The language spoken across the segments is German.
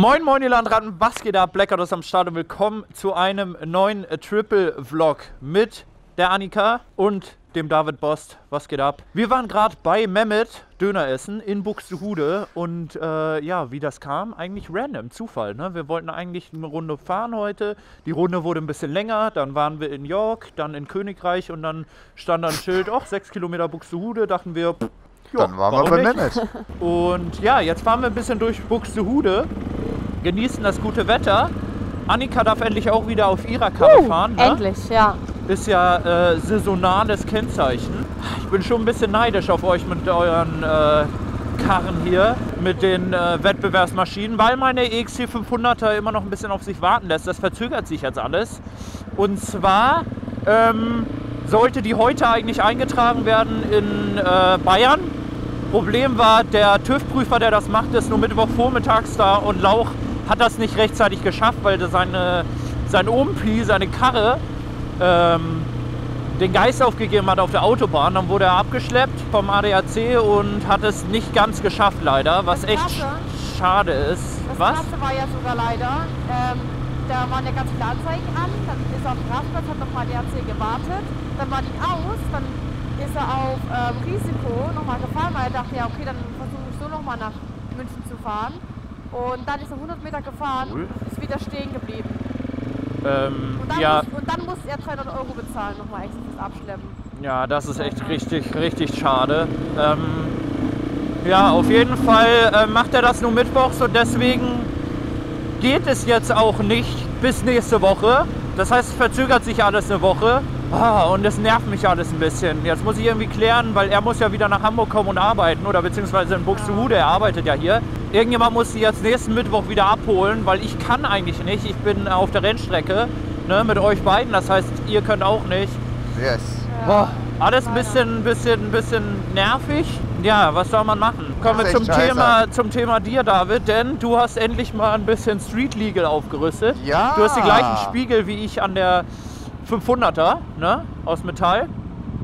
Moin Moin ihr Landratten, was geht ab? Blackout ist am Start und willkommen zu einem neuen Triple-Vlog mit der Annika und dem David Bost. Was geht ab? Wir waren gerade bei Mehmet Döner essen in Buxtehude und äh, ja, wie das kam, eigentlich random, Zufall. Ne? Wir wollten eigentlich eine Runde fahren heute. Die Runde wurde ein bisschen länger, dann waren wir in York, dann in Königreich und dann stand da ein Schild, ach, sechs Kilometer Buxtehude, dachten wir, pff, ja, Dann waren wir bei nicht? Mehmet. Und ja, jetzt fahren wir ein bisschen durch Buxtehude, genießen das gute Wetter. Annika darf endlich auch wieder auf ihrer Karre fahren. Ne? Endlich, ja. Ist ja äh, saisonales Kennzeichen. Ich bin schon ein bisschen neidisch auf euch mit euren äh, Karren hier, mit den äh, Wettbewerbsmaschinen, weil meine EXC 500er immer noch ein bisschen auf sich warten lässt. Das verzögert sich jetzt alles. Und zwar ähm, sollte die heute eigentlich eingetragen werden in äh, Bayern. Problem war, der TÜV-Prüfer, der das macht, ist nur Mittwochvormittags da und Lauch hat das nicht rechtzeitig geschafft, weil seine, sein Ompi, seine Karre, ähm, den Geist aufgegeben hat auf der Autobahn. Dann wurde er abgeschleppt vom ADAC und hat es nicht ganz geschafft leider, was echt sch- schade ist. Das Was? Krasse war ja sogar leider, ähm, da waren ja ganz viele Anzeigen an, dann ist er auf dem Rastplatz, hat mal DRC gewartet, dann war die aus, dann ist er auf ähm, Risiko nochmal gefahren, weil er dachte, ja okay, dann versuche ich so nochmal nach München zu fahren. Und dann ist er 100 Meter gefahren, Cool. ist wieder stehen geblieben. Ähm, Und dann, ja, muss, und dann muss er 300 Euro bezahlen, nochmal extra fürs Abschleppen. Ja, das ist echt richtig, richtig schade. Ähm, ja, auf jeden Fall äh, macht er das nur mittwochs und deswegen geht es jetzt auch nicht bis nächste Woche. Das heißt, es verzögert sich alles eine Woche. Ah, und das nervt mich alles ein bisschen. Jetzt muss ich irgendwie klären, weil er muss ja wieder nach Hamburg kommen und arbeiten oder beziehungsweise in Buxtehude, er arbeitet ja hier. Irgendjemand muss sie jetzt nächsten Mittwoch wieder abholen, weil ich kann eigentlich nicht. Ich bin auf der Rennstrecke ne, mit euch beiden, das heißt, ihr könnt auch nicht. Yes. Boah, alles ein bisschen, bisschen, bisschen nervig. Ja, was soll man machen? Kommen wir zum scheiße. Thema, zum Thema dir, David, denn du hast endlich mal ein bisschen Street Legal aufgerüstet. Ja. Du hast die gleichen Spiegel wie ich an der 500er, ne, aus Metall.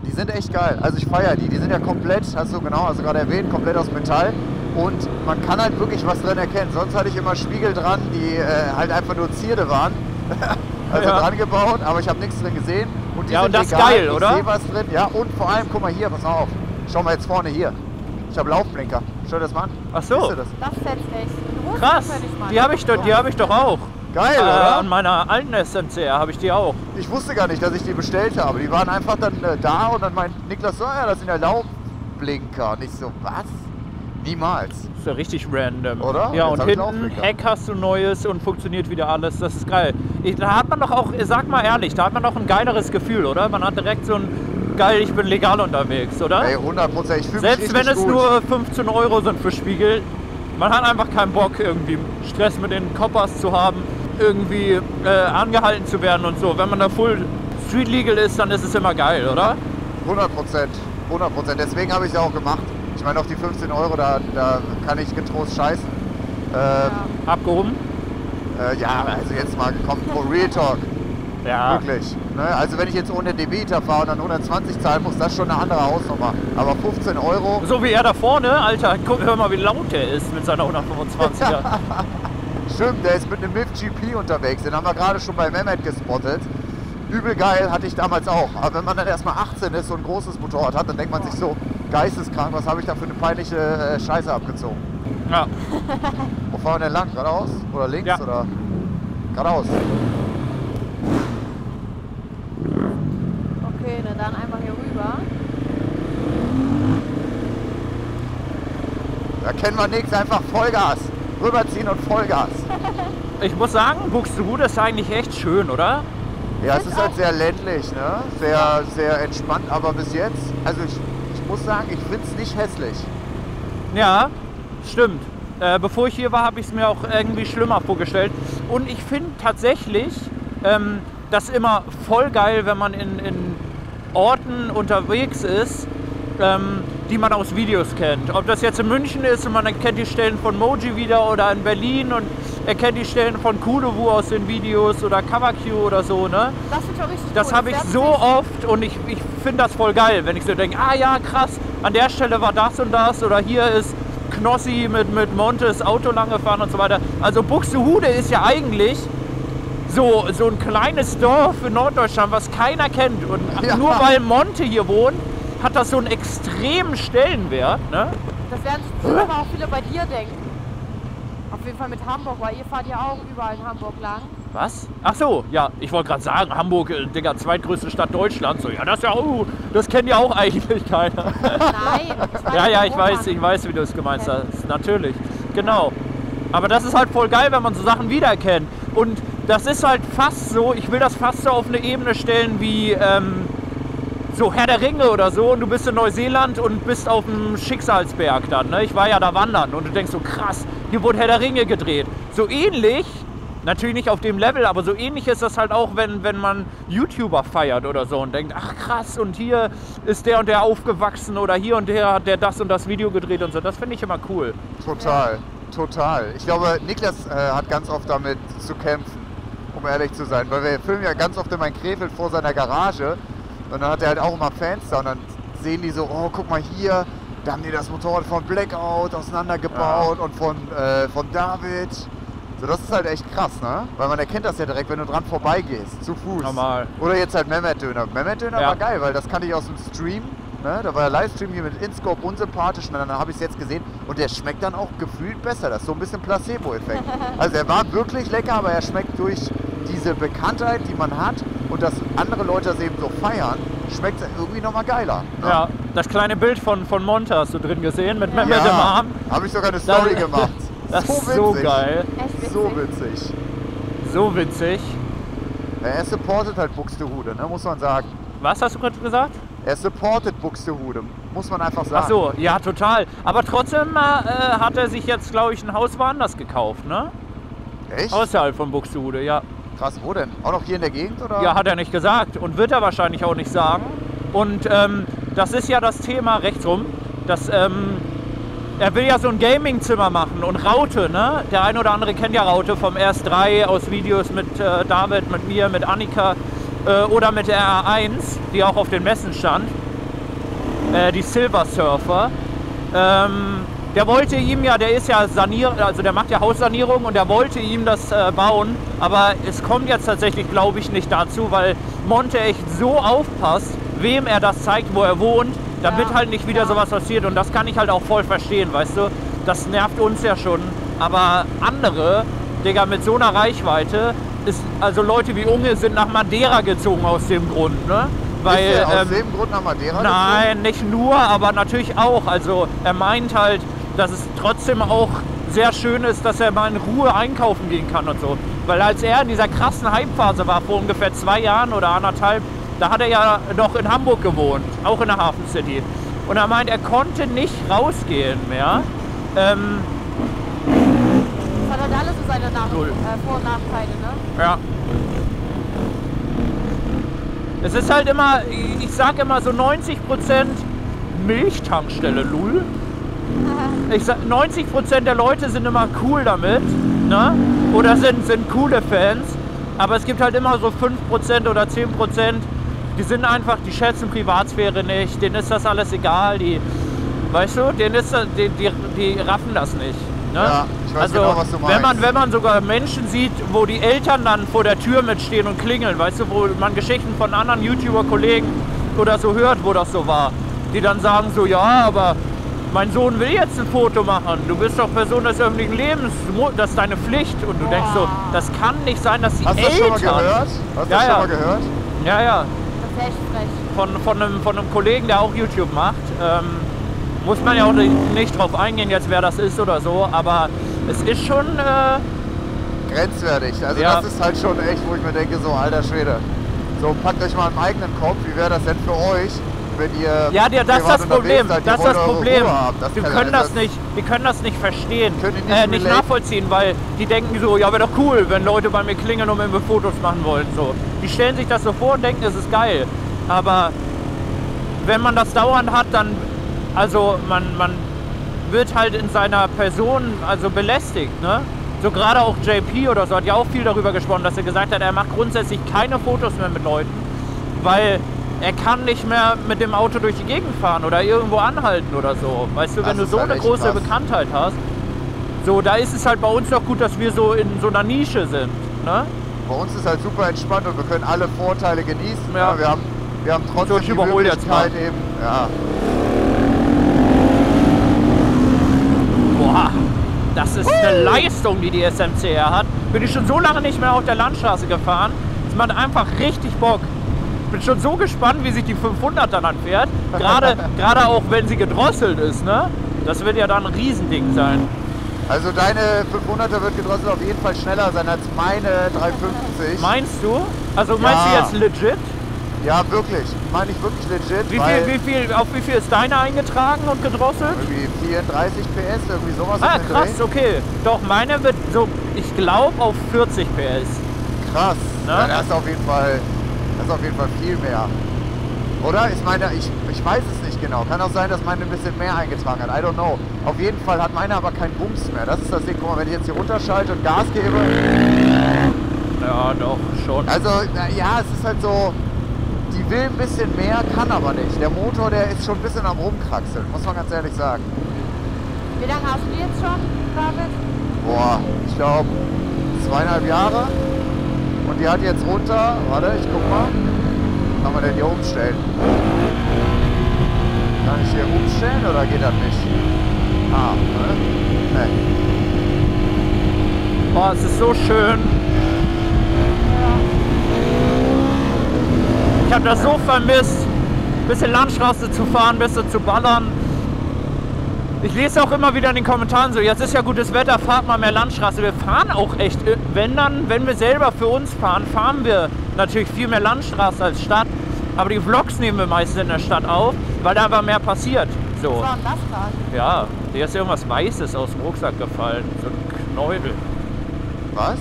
Die sind echt geil. Also ich feiere die. Die sind ja komplett, hast du genau, also gerade erwähnt, komplett aus Metall. Und man kann halt wirklich was drin erkennen. Sonst hatte ich immer Spiegel dran, die äh, halt einfach nur Zierde waren. also Ja. dran gebaut, aber ich habe nichts drin gesehen. Und die Ja, sind und das ist legal. geil, oder? Ich sehe was drin. Ja, und vor allem, guck mal hier, pass mal auf. Schau mal jetzt vorne hier. Ich habe Laufblinker. Schau dir das mal an. Ach so. Das? Das setzt echt. Krass, die habe ich, doch- die hab ich doch auch. Geil, Äh, oder? an meiner alten SNCR habe ich die auch. Ich wusste gar nicht, dass ich die bestellt habe. Die waren einfach dann äh, da und dann meint Niklas so, ja, das sind ja Laubblinker. Und ich so, was? Niemals. ist ja richtig random. Oder? Ja, Jetzt und hinten. Heck hast du neues und funktioniert wieder alles. Das ist geil. Ich, da hat man doch auch, sag mal ehrlich, da hat man doch ein geileres Gefühl, oder? Man hat direkt so ein geil, ich bin legal unterwegs, oder? Ey, 100 Prozent. Ich fühle mich Selbst wenn es gut. nur 15 Euro sind für Spiegel, man hat einfach keinen Bock, irgendwie Stress mit den Coppers zu haben, irgendwie äh, angehalten zu werden und so. Wenn man da full Street Legal ist, dann ist es immer geil, oder? 100 Prozent. 100 Prozent. Deswegen habe ich es ja auch gemacht. Ich meine, auf die 15 Euro, da, da kann ich getrost scheißen. Ähm, Abgehoben? äh, ja, also jetzt mal gekommen, for Real Talk. Ja. Wirklich. Ne? Also wenn ich jetzt ohne Debiter fahre und dann 120 zahlen muss, das ist schon eine andere Hausnummer. Aber 15 Euro, So wie er da vorne, Alter, guck, hör mal, wie laut der ist mit seiner 125er. stimmt, der ist mit einem MIF GP unterwegs. Den haben wir gerade schon bei Mehmet gespottet. Übel geil, hatte ich damals auch. Aber wenn man dann erstmal 18 ist und ein großes Motorrad hat, dann denkt man sich so, geisteskrank, was habe ich da für eine peinliche äh, Scheiße abgezogen. ja. Wo fahren wir denn lang? Geradeaus? Oder links? Ja. Oder? Geradeaus. Okay, na dann einfach hier rüber. Da kennen wir nichts, einfach Vollgas. Rüberziehen und Vollgas. Ich muss sagen, Buxtehude ist eigentlich echt schön, oder? Ja, es ist halt sehr ländlich, ne? Sehr, sehr entspannt, aber bis jetzt, also ich muss sagen, ich finde es nicht hässlich. Ja, stimmt. Äh, bevor ich hier war, habe ich es mir auch irgendwie schlimmer vorgestellt. Und ich finde tatsächlich ähm, das immer voll geil, wenn man in, in Orten unterwegs ist, ähm, die man aus Videos kennt. Ob das jetzt in München ist und man erkennt die Stellen von Moji wieder oder in Berlin und erkennt die Stellen von Kudowu aus den Videos oder Kawakyu oder so, ne? Das finde ich auch richtig Das cool. habe ich so oft und ich, ich finde das voll geil, wenn ich so denke, ah ja, krass, an der Stelle war das und das oder hier ist Knossi mit, mit Montes Auto lang gefahren und so weiter. Also Buxtehude ist ja eigentlich so, so ein kleines Dorf in Norddeutschland, was keiner kennt. Und Ja. nur weil Monte hier wohnt, hat das so einen extremen Stellenwert. Ne? Das werden sich aber auch viele bei dir denken. Auf jeden Fall mit Hamburg, weil ihr fahrt ja auch überall in Hamburg lang. Was? Ach so, ja, ich wollte gerade sagen, Hamburg, äh, Digga, zweitgrößte Stadt Deutschlands. So, ja, das ist ja, oh, das kennt ja auch eigentlich keiner. Nein. ja, ja, ich weiß, ich weiß, wie du es gemeint hast. Natürlich, genau. Aber das ist halt voll geil, wenn man so Sachen wiedererkennt. Und das ist halt fast so, ich will das fast so auf eine Ebene stellen wie ähm, so Herr der Ringe oder so. Und du bist in Neuseeland und bist auf dem Schicksalsberg dann. Ne? Ich war ja da wandern und du denkst so, krass, hier wurde Herr der Ringe gedreht. So ähnlich, natürlich nicht auf dem Level, aber so ähnlich ist das halt auch, wenn, wenn man YouTuber feiert oder so und denkt, ach krass, und hier ist der und der aufgewachsen oder hier und der hat der das und das Video gedreht und so. Das finde ich immer cool. Total, total. Ich glaube, Niklas äh, hat ganz oft damit zu kämpfen, um ehrlich zu sein. Weil wir filmen ja ganz oft immer in Krefeld vor seiner Garage. Und dann hat er halt auch immer Fans da. Und dann sehen die so, oh, guck mal hier, da haben die das Motorrad von Blackout auseinandergebaut und von, äh, von David. So, das ist halt echt krass, ne? Weil man erkennt das ja direkt, wenn du dran vorbeigehst, zu Fuß. Normal. Oder jetzt halt Mehmet Döner. Mehmet Döner Ja. war geil, weil das kannte ich aus dem Stream. Ne? Da war der Livestream hier mit Inscope unsympathisch und dann habe ich es jetzt gesehen und der schmeckt dann auch gefühlt besser. Das ist so ein bisschen Placebo-Effekt. Also er war wirklich lecker, aber er schmeckt durch diese Bekanntheit, die man hat und dass andere Leute das eben so feiern, schmeckt es irgendwie nochmal geiler. Ne? Ja, das kleine Bild von, von Monte hast du drin gesehen mit Mehmet im Arm. habe ich sogar eine Story Das- gemacht. Das ist so geil. Witzig. So witzig. So witzig. Ja, Er supportet halt Buxtehude, ne? muss man sagen. Was hast du gerade gesagt? Er supportet Buxtehude, muss man einfach sagen. Ach so, ja, total. Aber trotzdem äh, hat er sich jetzt, glaube ich, ein Haus woanders gekauft, ne? Echt? Außerhalb von Buxtehude, ja. Krass, wo denn? Auch noch hier in der Gegend oder? Ja, hat er nicht gesagt und wird er wahrscheinlich auch nicht sagen. Und ähm, das ist ja das Thema rechtsrum. Das, ähm, er will ja so ein Gaming-Zimmer machen und Raute, ne? Der eine oder andere kennt ja Raute vom RS3 aus Videos mit äh, David, mit mir, mit Annika äh, oder mit der R1, die auch auf den Messen stand. Äh, die Silver Surfer. Ähm, der wollte ihm ja, der ist ja sanier, also der macht ja Haussanierung und der wollte ihm das äh, bauen, aber es kommt jetzt tatsächlich, glaube ich, nicht dazu, weil Monte echt so aufpasst, wem er das zeigt, wo er wohnt, damit Ja, halt nicht wieder ja. sowas passiert und das kann ich halt auch voll verstehen, weißt du, das nervt uns ja schon, aber andere, Digga, mit so einer Reichweite, ist, also Leute wie Unge sind nach Madeira gezogen aus dem Grund, ne? Weil, Ist aus ähm, dem Grund nach Madeira Nein, nicht nur, aber natürlich auch. Also er meint halt, dass es trotzdem auch sehr schön ist, dass er mal in Ruhe einkaufen gehen kann und so. Weil als er in dieser krassen Hype-Phase war, vor ungefähr zwei Jahren oder anderthalb, da hat er ja noch in Hamburg gewohnt, auch in der Hafen City. Und er meint, er konnte nicht rausgehen mehr. Ähm, Das hat halt alles so seine Nach Null. äh, Vor- und Nachteile, ne? Ja. Es ist halt immer, ich sag immer so 90% Milchtankstelle, Lul. Ich sag, 90% der Leute sind immer cool damit, ne? Oder sind, sind coole Fans. Aber es gibt halt immer so 5% oder 10%, die sind einfach, die schätzen Privatsphäre nicht, denen ist das alles egal, die, weißt du, denen ist das, die, die, die raffen das nicht. Ne? Ja, ich weiß also, genau, Wenn man, wenn man sogar Menschen sieht, wo die Eltern dann vor der Tür mitstehen und klingeln, weißt du, wo man Geschichten von anderen YouTuber-Kollegen oder so hört, wo das so war, die dann sagen so, ja, aber mein Sohn will jetzt ein Foto machen, du bist doch Person des öffentlichen Lebens, das ist deine Pflicht. Und du denkst so, das kann nicht sein, dass die Hast du das Eltern... schon mal gehört? Hast du Ja, das ja. schon mal gehört? Ja, ja, Das ist echt frech. von, von, einem, von einem Kollegen, der auch YouTube macht. Ähm, muss man ja auch nicht, nicht drauf eingehen, jetzt wer das ist oder so, aber es ist schon... Äh, Grenzwertig. Also Ja. das ist halt schon echt, wo ich mir denke, so alter Schwede. So, packt euch mal im eigenen Kopf, wie wäre das denn für euch, wenn ihr Ja, der, das ist das Problem. seid, Das ist das Problem. Das Wir können das- nicht, wir können das nicht verstehen, nicht äh, nicht nachvollziehen, weil die denken so, ja, wäre doch cool, wenn Leute bei mir klingeln und mit mir Fotos machen wollen. So. Die stellen sich das so vor und denken, es ist geil. Aber wenn man das dauernd hat, dann, also man, man wird halt in seiner Person also belästigt, ne? So gerade auch JP oder so hat ja auch viel darüber gesprochen, dass er gesagt hat, er macht grundsätzlich keine Fotos mehr mit Leuten, weil er kann nicht mehr mit dem Auto durch die Gegend fahren oder irgendwo anhalten oder so. Weißt du, Das wenn du so halt eine große krass. Bekanntheit hast, so, da ist es halt bei uns doch gut, dass wir so in so einer Nische sind. Ne? Bei uns ist halt super entspannt und wir können alle Vorteile genießen. Ja. Ja. Wir, haben, wir haben trotzdem So, ich die überhole jetzt Möglichkeit eben. Ja, Boah, das ist eine Leistung, die die SMCR hat. Bin ich schon so lange nicht mehr auf der Landstraße gefahren. Es macht einfach richtig Bock. Bin schon so gespannt, wie sich die 500 dann anfährt. Gerade, gerade auch, wenn sie gedrosselt ist, ne? Das wird ja dann ein Riesending sein. also deine 500er wird gedrosselt auf jeden Fall schneller sein als meine 350. Meinst du? Also meinst Ja. du jetzt legit? ja, wirklich. Meine ich wirklich legit. Wie viel, wie viel, auf wie viel ist deine eingetragen und gedrosselt? Irgendwie 34 PS, irgendwie sowas. Ah, krass, okay. Doch, meine wird so, ich glaube, auf 40 PS. Krass. Ne? Ja, das ist auf jeden Fall, das ist auf jeden Fall viel mehr. Oder? Ich meine, ich, ich weiß es nicht genau. Kann auch sein, dass meine ein bisschen mehr eingetragen hat. I don't know. Auf jeden Fall hat meine aber keinen Bums mehr. Das ist das Ding. Guck mal, wenn ich jetzt hier runterschalte und Gas gebe. Ja, doch, schon. Also, na, ja, es ist halt so. Die will ein bisschen mehr, kann aber nicht. Der Motor, der ist schon ein bisschen am Rumkraxeln, muss man ganz ehrlich sagen. Wie lange hast du die jetzt schon, David? Boah, ich glaube zweieinhalb Jahre. Und die hat jetzt runter, warte, ich guck mal. Kann man denn hier umstellen? Kann ich hier umstellen oder geht das nicht? Ah, ne? Nee. Boah, es ist so schön. Ich habe das so vermisst, bisschen Landstraße zu fahren, bisschen zu ballern. Ich lese auch immer wieder in den Kommentaren so, jetzt ist ja gutes Wetter, fahrt mal mehr Landstraße. Wir fahren auch echt, äh, wenn dann, wenn wir selber für uns fahren, fahren wir natürlich viel mehr Landstraße als Stadt. Aber die Vlogs nehmen wir meistens in der Stadt auf, weil da einfach mehr passiert. Was So, war denn das gerade? ja, hier ist irgendwas Weißes aus dem Rucksack gefallen, so ein Knäuel. Was?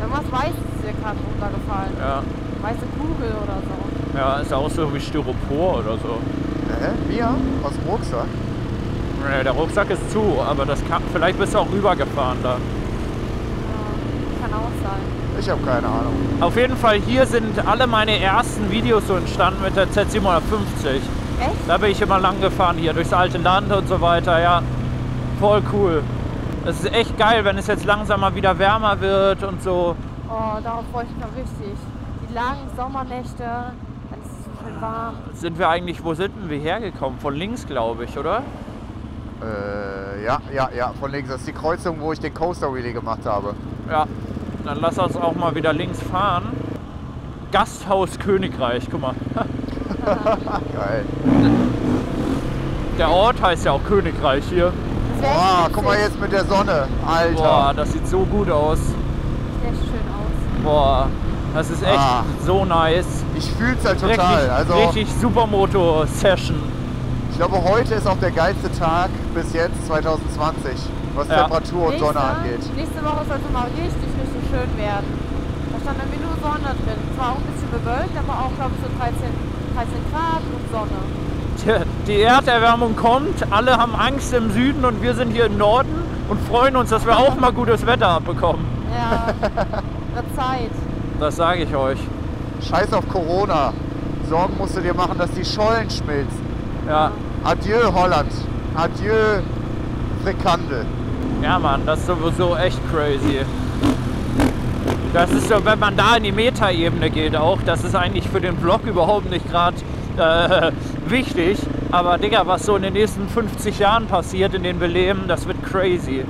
Irgendwas Weißes ist dir gerade runtergefallen. Ja, Weiße Kugel oder so. ja, ist auch so wie Styropor oder so. Hä? Bier? Aus dem Rucksack? Nee, der Rucksack ist zu, aber das kann, vielleicht bist du auch rübergefahren da. Ja, kann auch sein. Ich habe keine Ahnung. Auf jeden Fall, hier sind alle meine ersten Videos so entstanden mit der Z750. Echt? Da bin ich immer lang gefahren hier durchs alte Land und so weiter, ja. Voll cool. Es ist echt geil, wenn es jetzt langsam mal wieder wärmer wird und so. Oh, darauf freue ich mich noch richtig. Die langen Sommernächte, dann ist es so schön warm. Sind wir eigentlich, wo sind denn wir hergekommen? Von links, glaube ich, oder? Äh, ja, ja, ja, von links. Das ist die Kreuzung, wo ich den Coaster Wheelie gemacht habe. Ja. Dann lass uns auch mal wieder links fahren. Gasthaus Königreich, guck mal. Geil. Der Ort heißt ja auch Königreich hier. Boah, guck mal jetzt mit der Sonne. Alter. Boah, das sieht so gut aus. Echt schön aus. Boah, das ist echt Ah. so nice. Ich fühl's halt total. Richtig, also, richtig Supermoto-Session. Ich glaube, heute ist auch der geilste Tag bis jetzt 2020, was Ja. Temperatur und Sonne angeht. nächste Woche soll es mal richtig, richtig schön werden. Da stand irgendwie nur Sonne drin. Zwar auch ein bisschen bewölkt, aber auch, glaube ich, so 13, 13 Grad und Sonne. Tja, Die Erderwärmung kommt, alle haben Angst im Süden und wir sind hier im Norden und freuen uns, dass wir auch mal gutes Wetter abbekommen. Ja, wird Zeit. Das sage ich euch. Scheiß auf Corona. Sorgen musst du dir machen, dass die Schollen schmilzen. Ja, Adieu Holland. Adieu Frikandel. ja Mann, das ist sowieso echt crazy. Das ist so, wenn man da in die Metaebene geht auch, das ist eigentlich für den Vlog überhaupt nicht gerade äh, wichtig. Aber Digga, was so in den nächsten 50 Jahren passiert, in denen wir leben, das wird crazy.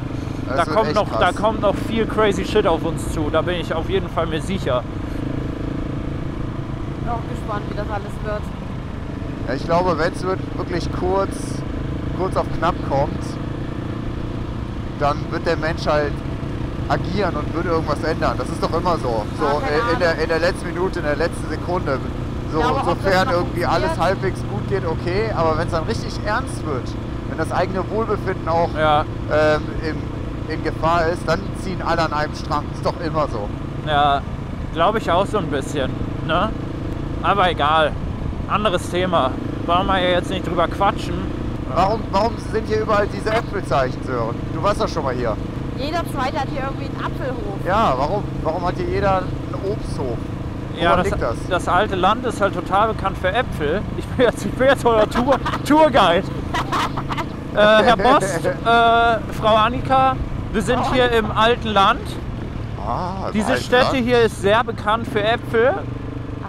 Das Da wird kommt, noch, da kommt noch viel crazy Shit auf uns zu, da bin ich auf jeden Fall mir sicher. Bin auch gespannt, wie das alles wird. Ja, ich glaube, wenn es wirklich kurz, kurz auf knapp kommt, dann wird der Mensch halt agieren und würde irgendwas ändern. Das ist doch immer so. So Ja, in, der, in der letzten Minute, in der letzten Sekunde. So, Ja, sofern irgendwie alles halbwegs gut geht, okay. Aber wenn es dann richtig ernst wird, wenn das eigene Wohlbefinden auch Ja, ähm, in, in Gefahr ist, dann ziehen alle an einem Strang. Ist doch immer so. ja, glaube ich auch so ein bisschen. Ne? Aber egal. Anderes Thema. Wollen wir ja jetzt nicht drüber quatschen. Warum, warum sind hier überall diese Äpfelzeichen, Sören? Du warst doch schon mal hier. Jeder Zweite hat hier irgendwie einen Apfelhof. Ja, warum? Warum hat hier jeder einen Obsthof? Ja, das, liegt das? das alte Land ist halt total bekannt für Äpfel. Ich bin jetzt, ich bin jetzt euer Tour, Tourguide. Äh, Herr Bost, äh, Frau Annika, wir sind hier im alten Land. Ah, im Diese alten Stätte Land. hier ist sehr bekannt für Äpfel.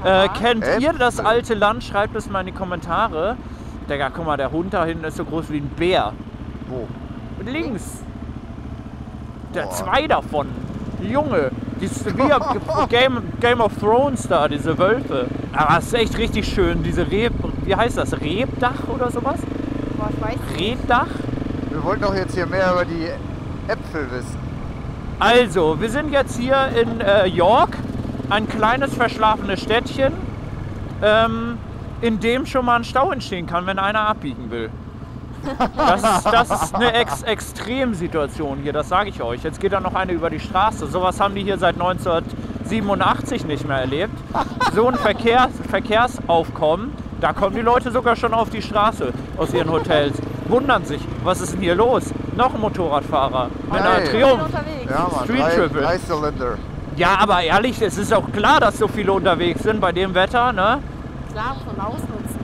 Äh, kennt ihr das Äpfel. alte Land? Schreibt es mal in die Kommentare. Digga, guck mal, der Hund da hinten ist so groß wie ein Bär. Wo? Links. Der Boah. zwei davon. Junge. Die ist wie Game, Game of Thrones da, diese Wölfe. Aber es ist echt richtig schön. Diese Reb. Wie heißt das? Rebdach oder sowas? Boah, ich weiß nicht. Rebdach? Wir wollten doch jetzt hier mehr über die Äpfel wissen. Also, wir sind jetzt hier in äh, York, ein kleines verschlafenes Städtchen, ähm, in dem schon mal ein Stau entstehen kann, wenn einer abbiegen will. Das ist, das ist eine Ex Extremsituation hier, das sage ich euch. Jetzt geht da noch eine über die Straße. Sowas haben die hier seit 1987 nicht mehr erlebt. So ein Verkehrs Verkehrsaufkommen, da kommen die Leute sogar schon auf die Straße aus ihren Hotels. Wundern sich, was ist denn hier los? Noch ein Motorradfahrer mit einer. Triumph. Ja. Street Triple. Ja, aber ehrlich, es ist auch klar, dass so viele unterwegs sind bei dem Wetter, ne? Klar, von ausnutzen.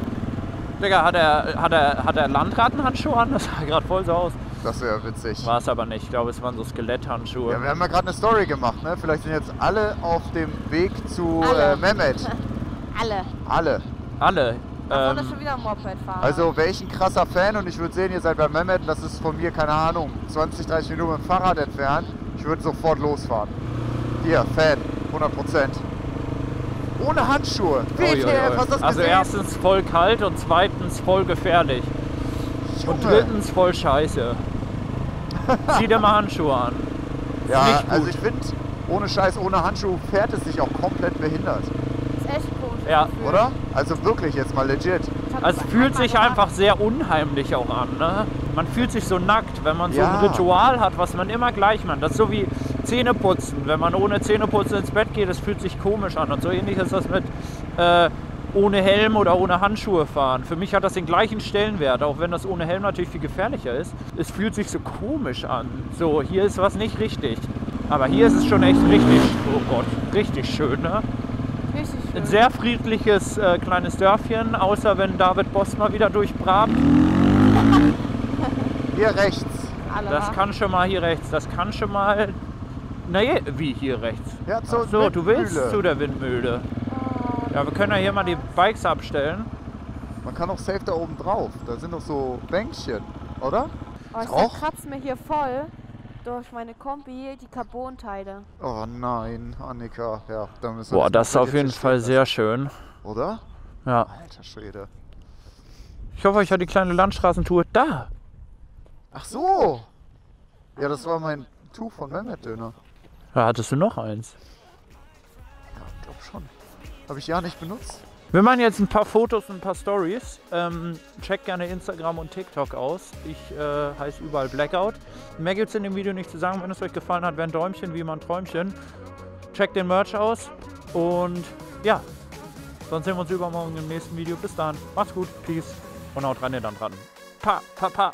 Digga, hat er, hat er, hat er Landrattenhandschuhe an? Das sah gerade voll so aus. Das wäre witzig. War es aber nicht. Ich glaube, es waren so Skeletthandschuhe. Ja, wir haben ja gerade eine Story gemacht, ne? Vielleicht sind jetzt alle auf dem Weg zu Alle. äh, Mehmet. Alle. Alle. Alle. Ähm, schon wieder ein Moped-Fahrer. Also wäre ich ein krasser Fan und ich würde sehen, ihr seid bei Mehmet, und das ist von mir, keine Ahnung, 20, 30 Minuten mit dem Fahrrad entfernt. Ich würde sofort losfahren. Hier, Fan, 100 Prozent. Ohne Handschuhe. WTF, hast du das also gesehen? erstens voll kalt und zweitens voll gefährlich. Und Junge. drittens voll scheiße. Zieh dir mal Handschuhe an. Ja, nicht gut. also ich finde, ohne Scheiß, ohne Handschuh fährt es sich auch komplett behindert. ist echt komisch. Ja. Gefühl. Oder? Also wirklich jetzt mal legit. Ich hab Also das es fühlt einmal sich gemacht. einfach sehr unheimlich auch an. Ne? Man fühlt sich so nackt, wenn man so Ja. ein Ritual hat, was man immer gleich macht. Das ist so wie Zähneputzen. Wenn man ohne Zähneputzen ins Bett geht, das fühlt sich komisch an. Und so ähnlich ist das mit äh, ohne Helm oder ohne Handschuhe fahren. Für mich hat das den gleichen Stellenwert, auch wenn das ohne Helm natürlich viel gefährlicher ist. Es fühlt sich so komisch an. So, hier ist was nicht richtig. Aber hier ist es schon echt richtig, oh Gott, richtig schön. Ne? Richtig schön. Ein sehr friedliches äh, kleines Dörfchen, außer wenn David Boss mal wieder durchbrabt. Hier rechts. Das kann schon mal hier rechts, das kann schon mal. Nee, wie hier rechts? Ja, zur Ach so, du willst Windmühle. zu der Windmühle. Oh, Ja, wir können ja hier mal die Bikes abstellen. Man kann auch safe da oben drauf. Da sind doch so Bänkchen, oder? oh, ich Rauch? kratzt mir hier voll durch meine Kombi die Carbonteile. Oh nein, Annika. Ja, da müssen wir Boah, das ist auf jeden Fall stehen sehr schön. lassen. Oder? Ja. Alter Schwede. Ich hoffe, euch hat die kleine Landstraßentour da. Ach so. Ja, das war mein Tuch von Mehmet Döner. Da hattest du noch eins. Ja, ich glaub schon. Habe ich ja nicht benutzt. Wir machen jetzt ein paar Fotos und ein paar Stories. Ähm, checkt gerne Instagram und TikTok aus. Ich äh, heiße überall Blackout. Mehr gibt es in dem Video nicht zu sagen. Wenn es euch gefallen hat, wäre ein Däumchen wie immer ein Träumchen. Checkt den Merch aus. Und ja, sonst sehen wir uns übermorgen im nächsten Video. Bis dann. Macht's gut. Peace. Und haut rein, ihr dann dran. Pa, pa, pa.